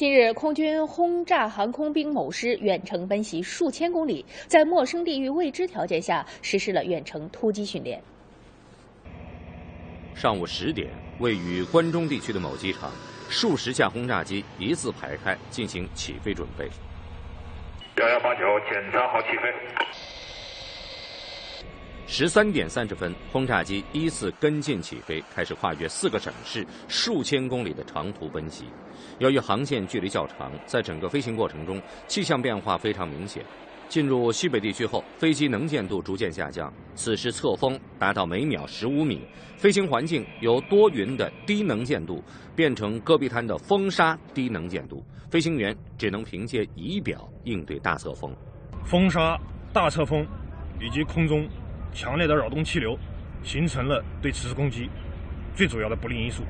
近日，空军轰炸航空兵某师远程奔袭数千公里，在陌生地域、未知条件下实施了远程突击训练。上午十点，位于关中地区的某机场，数十架轰炸机一字排开进行起飞准备。幺幺八九，检查好起飞。十三点三十分，轰炸机依次跟进起飞，开始跨越四个省市、数千公里的长途奔袭。由于航线距离较长，在整个飞行过程中，气象变化非常明显。进入西北地区后，飞机能见度逐渐下降，此时侧风达到每秒十五米，飞行环境由多云的低能见度变成戈壁滩的风沙低能见度，飞行员只能凭借仪表应对大侧风。风沙、大侧风以及空中强烈的扰动气流，形成了对此次攻击最主要的不利因素。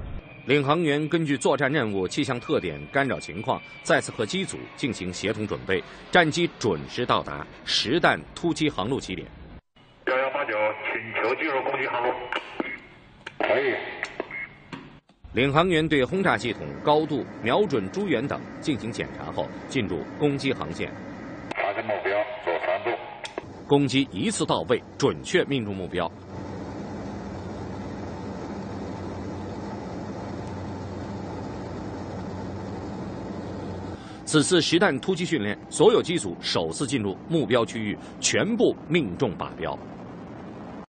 领航员根据作战任务、气象特点、干扰情况，再次和机组进行协同准备，战机准时到达，实弹突击航路起点。幺幺八九，请求进入攻击航路。可以。领航员对轰炸系统高度、瞄准、诸元等进行检查后，进入攻击航线。发现目标。攻击一次到位，准确命中目标。此次实弹突击训练，所有机组首次进入目标区域，全部命中靶标。